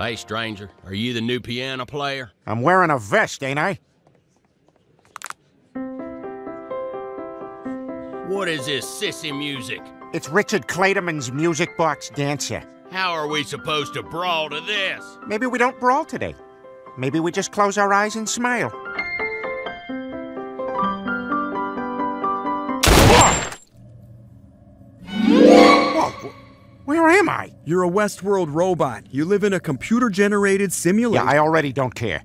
Hey, stranger, are you the new piano player? I'm wearing a vest, ain't I? What is this sissy music? It's Richard Clayderman's Music Box Dancer. How are we supposed to brawl to this? Maybe we don't brawl today. Maybe we just close our eyes and smile. Whoa! Whoa! Where am I? You're a Westworld robot. You live in a computer-generated Yeah. I already don't care.